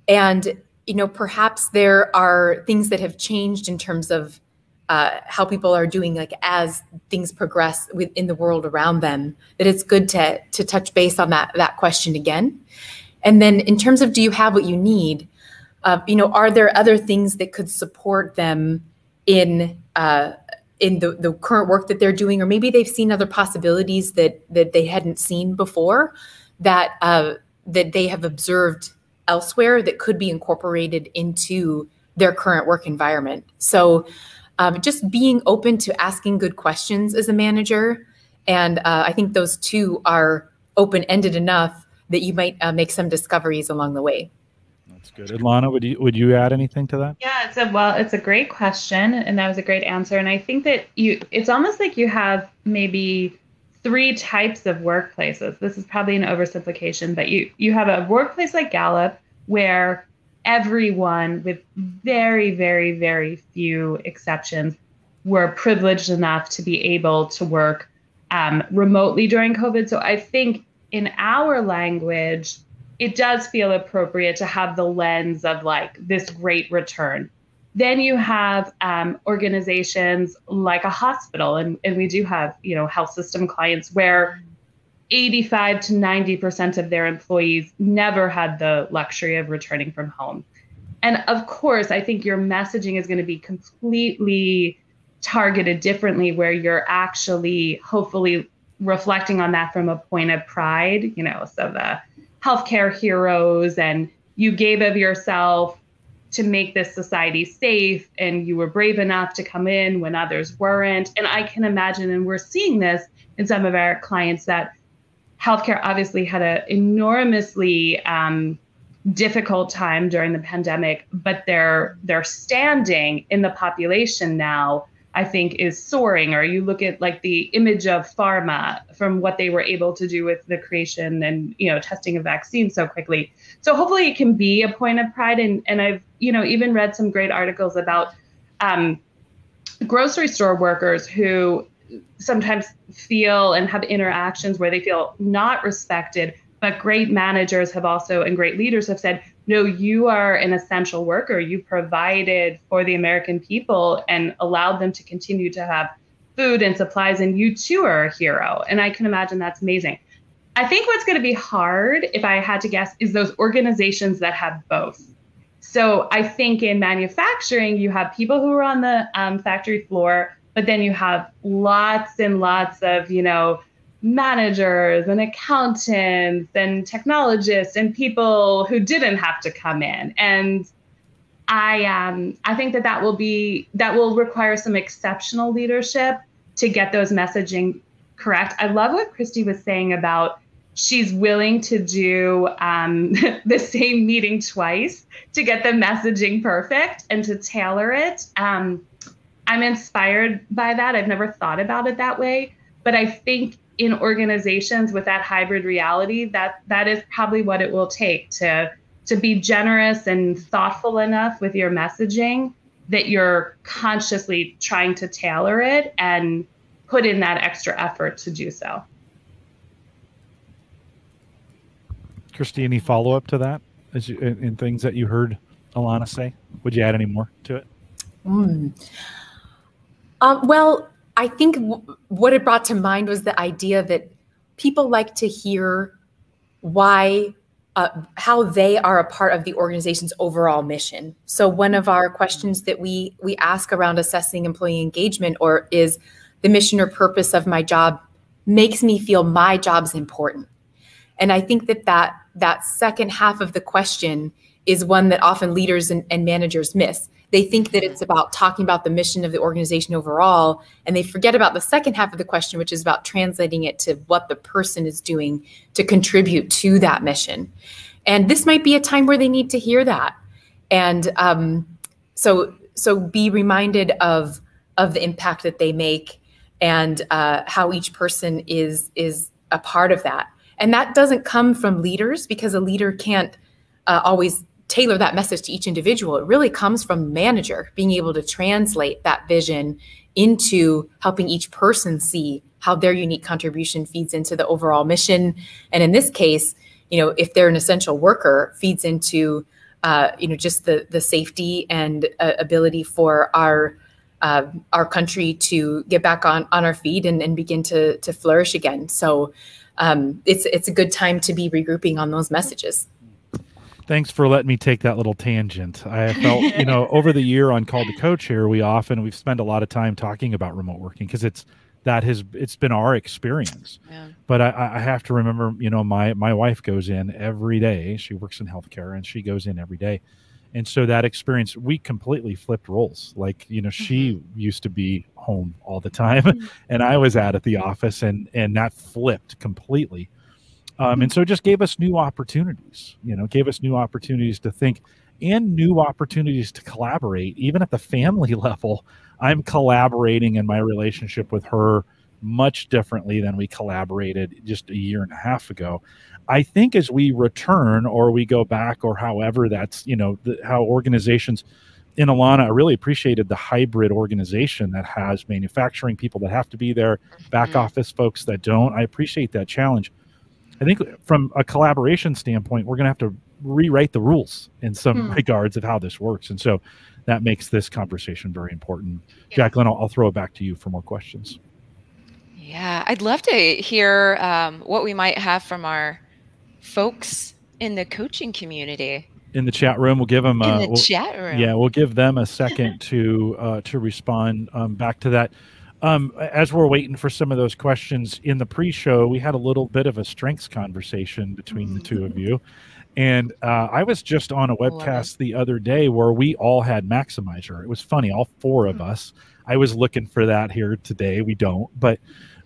and you know, perhaps there are things that have changed in terms of uh, how people are doing like as things progress within the world around them that it's good to to touch base on that that question again. And then in terms of do you have what you need uh, you know are there other things that could support them in uh, in the, the current work that they're doing? Or maybe they've seen other possibilities that that they hadn't seen before that uh, that they have observed elsewhere that could be incorporated into their current work environment. So um, just being open to asking good questions as a manager. And uh, I think those two are open ended enough that you might uh, make some discoveries along the way. That's good. Ilana, would you would you add anything to that? Yeah, it's a well, it's a great question, and that was a great answer. And I think that you, it's almost like you have maybe three types of workplaces. This is probably an oversimplification, but you you have a workplace like Gallup where everyone, with very, very, very few exceptions, were privileged enough to be able to work um, remotely during COVID. So I think in our language, it does feel appropriate to have the lens of like this great return. Then you have um, organizations like a hospital, and, and we do have you know health system clients where 85 to 90% of their employees never had the luxury of returning from home. And of course, I think your messaging is going to be completely targeted differently, where you're actually hopefully reflecting on that from a point of pride, you know, so the healthcare heroes and you gave of yourself to make this society safe and you were brave enough to come in when others weren't. And I can imagine, and we're seeing this in some of our clients, that healthcare obviously had an enormously um, difficult time during the pandemic, but their their standing in the population now, I think, is soaring. Or you look at like the image of pharma from what they were able to do with the creation and you know testing of vaccines so quickly. So hopefully it can be a point of pride. And and I've you know even read some great articles about um, grocery store workers who sometimes feel and have interactions where they feel not respected but great managers have also and great leaders have said no you are an essential worker. You provided for the american people and allowed them to continue to have food and supplies and you too are a hero. And i can imagine that's amazing. I think what's going to be hard if i had to guess is those organizations that have both. So i think in manufacturing you have people who are on the um, factory floor but then you have lots and lots of you know managers and accountants and technologists and people who didn't have to come in. And i um i think that that will be that will require some exceptional leadership to get those messaging correct. I love what christy was saying about she's willing to do um, the same meeting twice to get the messaging perfect and to tailor it. Um, I'm inspired by that. I've never thought about it that way, but I think in organizations with that hybrid reality, that that is probably what it will take to to be generous and thoughtful enough with your messaging that you're consciously trying to tailor it and put in that extra effort to do so. Christy, any follow up to that as you, in, in, things that you heard Ilana say? Would you add any more to it? Mm. Um, well, I think w- what it brought to mind was the idea that people like to hear why, uh, how they are a part of the organization's overall mission. So one of our questions that we we ask around assessing employee engagement or is the mission or purpose of my job makes me feel my job's important. And I think that that that second half of the question is one that often leaders and, and managers miss they think that it's about talking about the mission of the organization overall and they forget about the second half of the question which is about translating it to what the person is doing to contribute to that mission. And this might be a time where they need to hear that. And um, so so be reminded of of the impact that they make and uh, how each person is is a part of that. And that doesn't come from leaders because a leader can't uh, always tailor that message to each individual. It really comes from manager being able to translate that vision into helping each person see how their unique contribution feeds into the overall mission. And in this case, you know, if they're an essential worker, feeds into uh, you know just the the safety and uh, ability for our uh, our country to get back on on our feet and, and begin to to flourish again. So um, it's it's a good time to be regrouping on those messages. Thanks for letting me take that little tangent. I felt, you know, over the year on Called to Coach here, we often we've spent a lot of time talking about remote working because it's that has it's been our experience. Yeah. But I, I have to remember, you know, my my wife goes in every day. She works in healthcare and she goes in every day. And so that experience, we completely flipped roles. Like, you know, she mm-hmm. used to be home all the time mm-hmm. and I was out at the office and and that flipped completely um, and so it just gave us new opportunities, you know, gave us new opportunities to think and new opportunities to collaborate. Even at the family level, I'm collaborating in my relationship with her much differently than we collaborated just a year and a half ago. I think as we return or we go back or however that's, you know, the, how organizations in Ilana, I really appreciated the hybrid organization that has manufacturing people that have to be there, back mm-hmm. office folks that don't. I appreciate that challenge. I think from a collaboration standpoint, we're going to have to rewrite the rules in some hmm. regards of how this works. And so that makes this conversation very important. Yeah. Jacqueline, I'll, I'll, throw it back to you for more questions. Yeah, I'd love to hear um, what we might have from our folks in the coaching community. In the chat room, we'll give them. In uh, the we'll, chat room. Yeah, we'll give them a second to uh, to respond um, back to that. Um, as we're waiting for some of those questions in the pre-show, we had a little bit of a strengths conversation between the two of you, and uh, I was just on a webcast the other day where we all had Maximizer. It was funny, all four of hmm. us. I was looking for that here today. We don't, but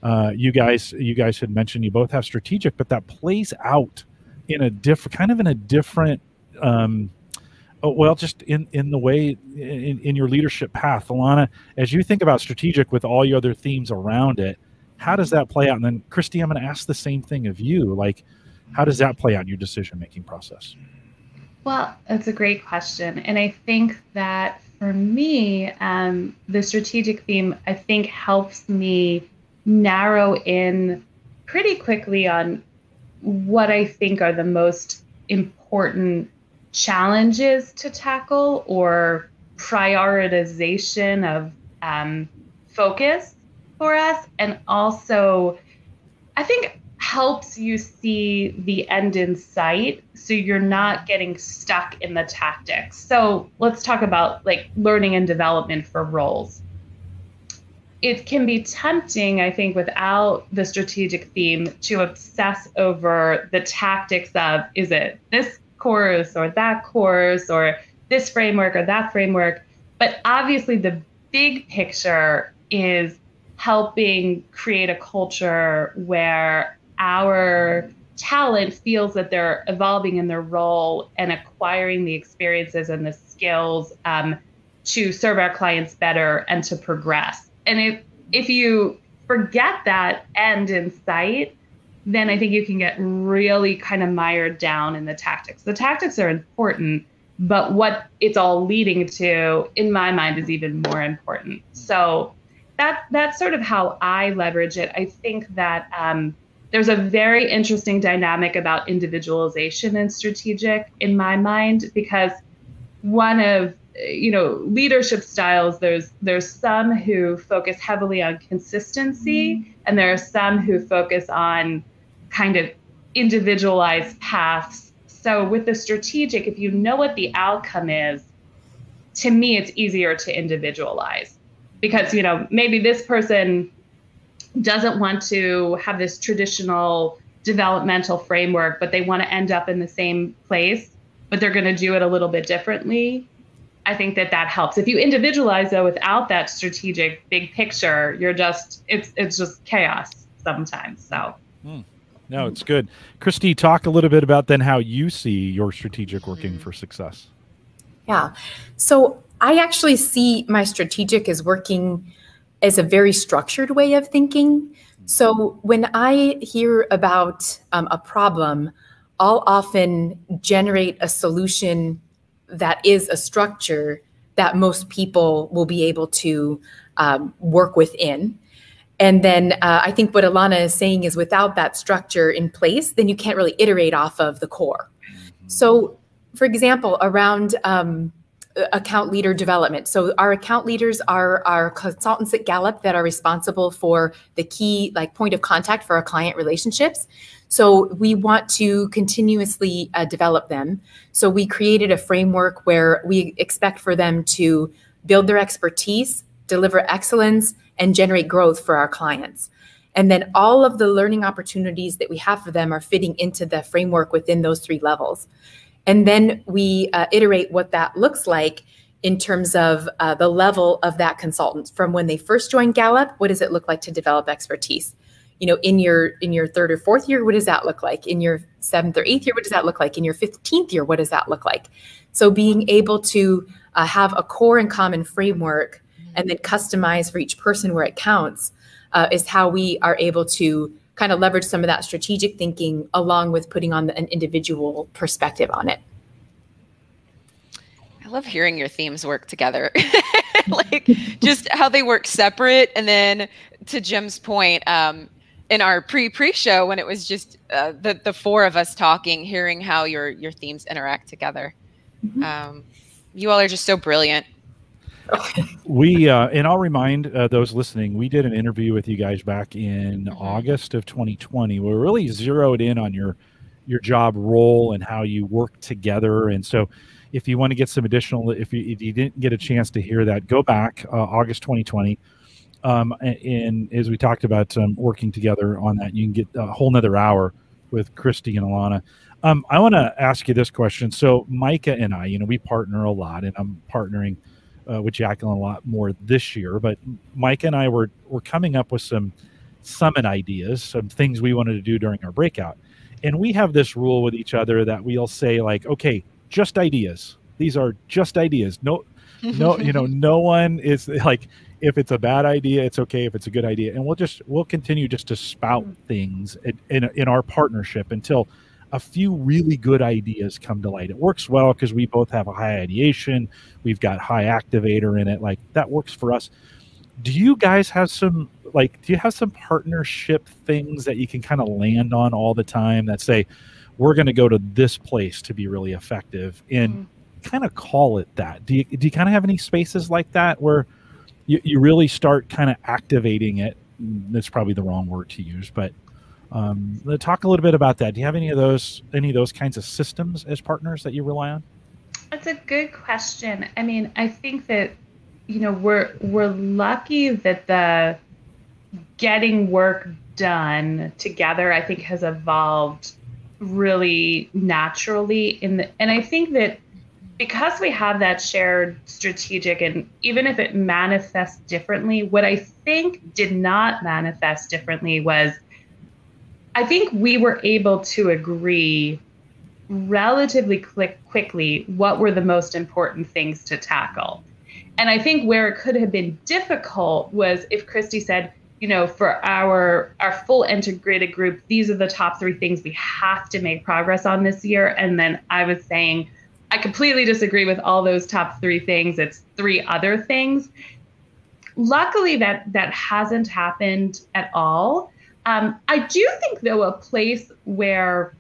uh, you guys, you guys had mentioned you both have strategic, but that plays out in a different, kind of in a different. Um, oh, well, just in in the way in, in your leadership path, Ilana, as you think about strategic with all your other themes around it, how does that play out? And then, Christy, I'm going to ask the same thing of you, like how does that play out in your decision making process? Well, that's a great question. And I think that for me, um, the strategic theme, I think, helps me narrow in pretty quickly on what I think are the most important challenges to tackle or prioritization of um, focus for us. And also, I think helps you see the end in sight so you're not getting stuck in the tactics. So let's talk about like learning and development for roles. It can be tempting, I think, without the strategic theme to obsess over the tactics of is it this course or that course or this framework or that framework. But obviously, the big picture is helping create a culture where our talent feels that they're evolving in their role and acquiring the experiences and the skills um, to serve our clients better and to progress. And if if you forget that end in sight, then I think you can get really kind of mired down in the tactics. The tactics are important, but what it's all leading to, in my mind, is even more important. So that that's sort of how I leverage it. I think that um, there's a very interesting dynamic about individualization and strategic in my mind because one of you know leadership styles there's there's some who focus heavily on consistency mm-hmm. and there are some who focus on kind of individualized paths so with the strategic if you know what the outcome is to me it's easier to individualize because you know maybe this person doesn't want to have this traditional developmental framework, but they want to end up in the same place, but they're going to do it a little bit differently. I think that that helps. If you individualize though without that strategic big picture, you're just it's it's just chaos sometimes. So. Hmm. No, it's good. Christy, talk a little bit about then how you see your strategic working mm-hmm. for success. Yeah. So I actually see my strategic as working as a very structured way of thinking. So when I hear about um, a problem, I'll often generate a solution that is a structure that most people will be able to um, work within. And then uh, I think what Ilana is saying is without that structure in place, then you can't really iterate off of the core. So, for example, around um, account leader development. So our account leaders are our consultants at Gallup that are responsible for the key like point of contact for our client relationships. So we want to continuously uh, develop them. So we created a framework where we expect for them to build their expertise, deliver excellence, and generate growth for our clients. And then all of the learning opportunities that we have for them are fitting into the framework within those three levels. And then we uh, iterate what that looks like in terms of uh, the level of that consultant from when they first joined Gallup. What does it look like to develop expertise? You know, in your in your third or fourth year, what does that look like? In your seventh or eighth year, what does that look like? In your fifteenth year, what does that look like? So being able to uh, have a core and common framework and then customize for each person where it counts uh, is how we are able to kind of leverage some of that strategic thinking along with putting on an individual perspective on it. I love hearing your themes work together. like just how they work separate. And then to Jim's point, um, in our pre pre show when it was just uh, the the four of us talking, hearing how your your themes interact together. Mm-hmm. Um, you all are just so brilliant. We uh, and I'll remind uh, those listening, we did an interview with you guys back in mm-hmm. August of 2020. We really zeroed in on your your job role and how you work together. And so, if you want to get some additional, if you if you didn't get a chance to hear that, go back uh, August 2020 um, and, as we talked about um, working together on that, you can get a whole nother hour with Christy and Ilana. Um, I want to ask you this question. So Maika and I, you know, we partner a lot, and I'm partnering uh, with Jacqueline a lot more this year. But Maika and I were were coming up with some summit ideas, some things we wanted to do during our breakout, and we have this rule with each other that we'll say like, okay, just ideas. These are just ideas. No, no, you know, no one is like if it's a bad idea, it's okay. If it's a good idea, and we'll just we'll continue just to spout things in in, in our partnership until a few really good ideas come to light. It works well because we both have a high ideation. We've got high activator in it. Like that works for us. Do you guys have some like do you have some partnership things that you can kind of land on all the time that say we're going to go to this place to be really effective and mm-hmm. kind of call it that? Do you do you kind of have any spaces like that where you, you really start kind of activating it. That's probably the wrong word to use, but um, talk a little bit about that. Do you have any of those any of those kinds of systems as partners that you rely on? That's a good question. I mean, I think that you know we're we're lucky that the getting work done together I think has evolved really naturally in the and I think that because we have that shared strategic and even if it manifests differently what i think did not manifest differently was i think we were able to agree relatively quick, quickly what were the most important things to tackle and i think where it could have been difficult was if christy said you know for our our full integrated group these are the top three things we have to make progress on this year and then i was saying I completely disagree with all those top three things. It's three other things. Luckily, that that hasn't happened at all. Um, I do think, though, a place where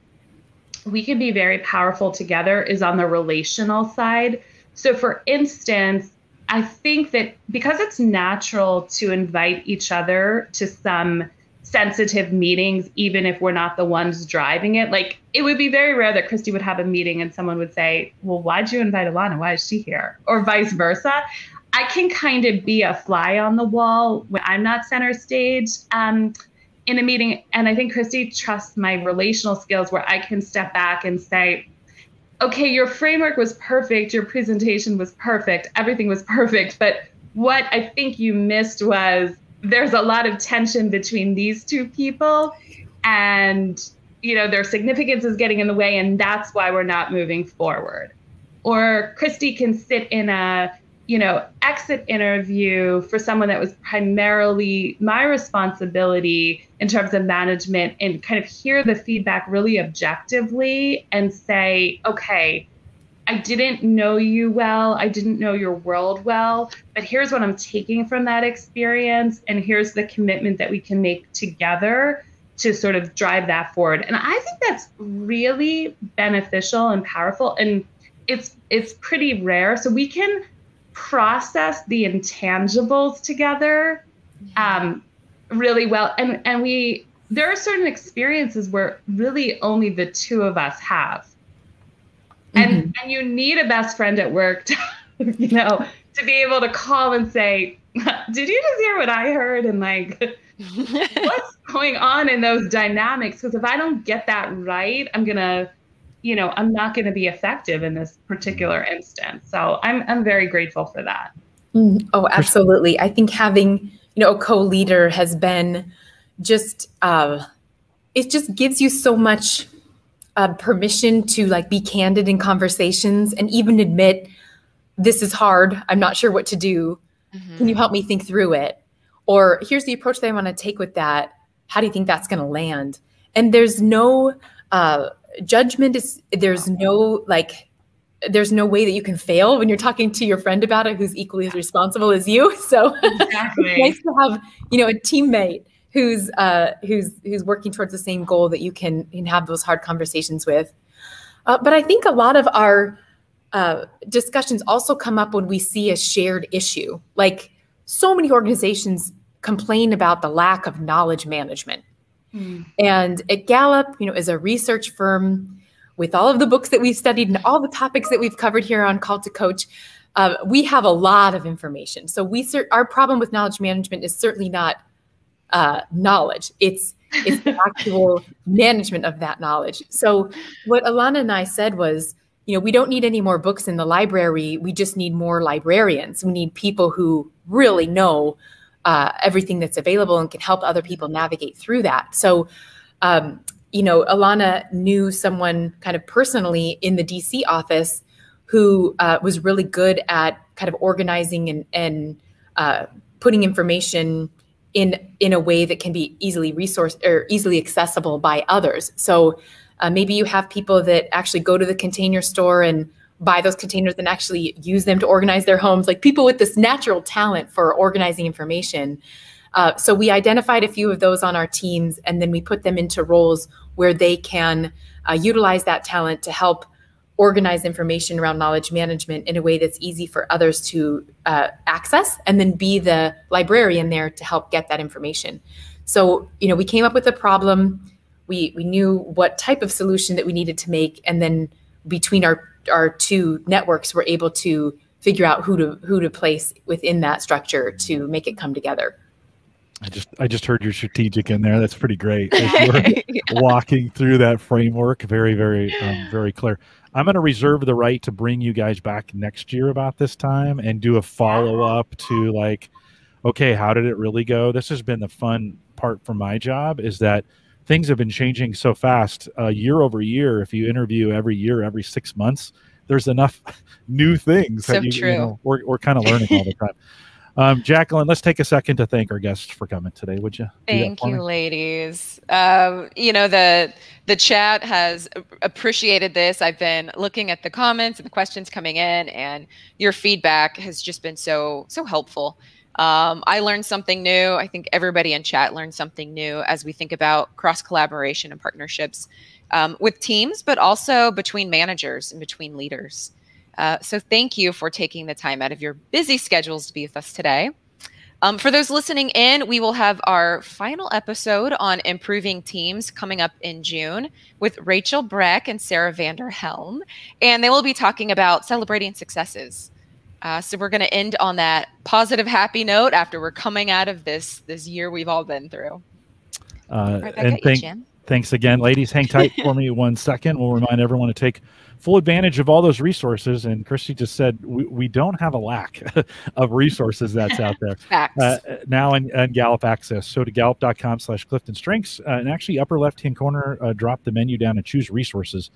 we can be very powerful together is on the relational side. So, for instance, I think that because it's natural to invite each other to some sensitive meetings, even if we're not the ones driving it. Like it would be very rare that Christy would have a meeting and someone would say, Well, why'd you invite Ilana? Why is she here? Or vice versa. I can kind of be a fly on the wall when I'm not center stage um, in a meeting. And I think Christy trusts my relational skills where I can step back and say, okay, your framework was perfect, your presentation was perfect, everything was perfect. But what I think you missed was there's a lot of tension between these two people and you know their significance is getting in the way and that's why we're not moving forward or christy can sit in a you know exit interview for someone that was primarily my responsibility in terms of management and kind of hear the feedback really objectively and say okay I didn't know you well. I didn't know your world well, but here's what I'm taking from that experience. And here's the commitment that we can make together to sort of drive that forward. And I think that's really beneficial and powerful. And it's it's pretty rare. So we can process the intangibles together um, really well. And and we there are certain experiences where really only the two of us have and mm-hmm. and you need a best friend at work to, you know to be able to call and say did you just hear what i heard and like what's going on in those dynamics because if i don't get that right i'm gonna you know i'm not gonna be effective in this particular instance. So i'm i'm very grateful for that. Mm, oh absolutely. I think having you know a co-leader has been just uh it just gives you so much uh, permission to like be candid in conversations and even admit this is hard. I'm not sure what to do. Mm-hmm. can you help me think through it? Or here's the approach that i want to take with that. How do you think that's going to land? And there's no uh, judgment is there's no like there's no way that you can fail when you're talking to your friend about it who's equally as responsible as you so exactly. it's nice to have you know a teammate who's uh, who's who's working towards the same goal that you can can have those hard conversations with. Uh, but I think a lot of our uh, discussions also come up when we see a shared issue. Like so many organizations complain about the lack of knowledge management. Mm. And at Gallup, you know, as a research firm with all of the books that we've studied and all the topics that we've covered here on Called to Coach, uh, we have a lot of information. So we our problem with knowledge management is certainly not uh, knowledge. It's it's the actual management of that knowledge. So what Ilana and I said was, you know, we don't need any more books in the library. We just need more librarians. We need people who really know uh, everything that's available and can help other people navigate through that. So, um, you know, Ilana knew someone kind of personally in the DC office who uh, was really good at kind of organizing and, and uh, putting information in in a way that can be easily resource or easily accessible by others. So uh, maybe you have people that actually go to the container store and buy those containers and actually use them to organize their homes, like people with this natural talent for organizing information. Uh, so we identified a few of those on our teams, and then we put them into roles where they can uh, utilize that talent to help organize information around knowledge management in a way that's easy for others to uh, access and then be the librarian there to help get that information so you know we came up with a problem we we knew what type of solution that we needed to make and then between our our two networks we're able to figure out who to who to place within that structure to make it come together I just I just heard your strategic in there. That's pretty great. yeah. Walking through that framework, very very um, very clear. I'm going to reserve the right to bring you guys back next year about this time and do a follow up to like, okay, how did it really go? This has been the fun part for my job is that things have been changing so fast uh, year over year. If you interview every year, every six months, there's enough new things so that you, true. you know, we're, we're kind of learning all the time. Um, Jacqueline, let's take a second to thank our guests for coming today. Would you? Thank you, me? ladies. Um, you know the the chat has appreciated this. I've been looking at the comments and the questions coming in, and your feedback has just been so so helpful. Um, I learned something new. I think everybody in chat learned something new as we think about cross collaboration and partnerships um, with teams, but also between managers and between leaders. Uh, so thank you for taking the time out of your busy schedules to be with us today. Um, for those listening in, we will have our final episode on improving teams coming up in June with Rachel Breck and Sarah Vander Helm, and they will be talking about celebrating successes. Uh, so we're going to end on that positive, happy note after we're coming out of this this year we've all been through. Uh, right and thank, you, thanks again, ladies. Hang tight for me one second. We'll remind everyone to take full advantage of all those resources. And Christy just said we, we don't have a lack of resources that's out there uh, now in, in, Gallup Access. So to gallup.com slash Clifton Strengths, uh, and actually upper left hand corner, uh, drop the menu down and choose resources.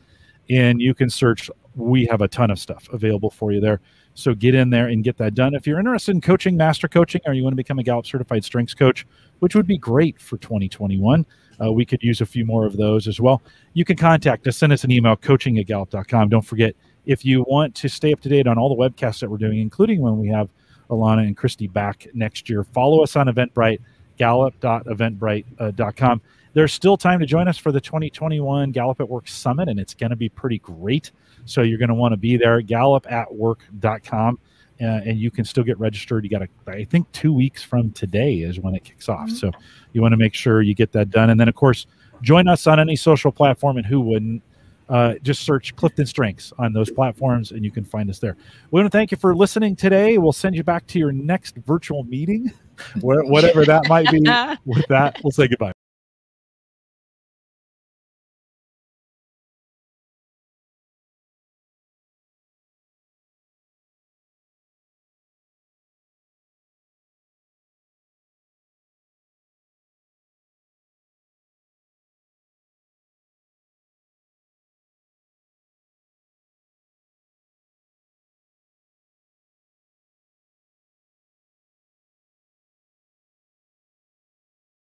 And you can search. We have a ton of stuff available for you there. So get in there and get that done. If you're interested in coaching, master coaching, or you want to become a Gallup certified strengths coach, which would be great for 2021, uh, we could use a few more of those as well. You can contact us, send us an email, coaching at gallup.com. Don't forget, if you want to stay up to date on all the webcasts that we're doing, including when we have Ilana and Christy back next year, follow us on Eventbrite, gallup.eventbrite.com. There's still time to join us for the 2021 Gallup at Work Summit, and it's going to be pretty great. So you're going to want to be there, at gallupatwork.com uh, and you can still get registered. You got, I think, two weeks from today is when it kicks off. Mm-hmm. So you want to make sure you get that done. And then, of course, join us on any social platform, and who wouldn't? Uh, just search Clifton Strengths on those platforms, and you can find us there. We want to thank you for listening today. We'll send you back to your next virtual meeting, whatever that might be. With that, we'll say goodbye.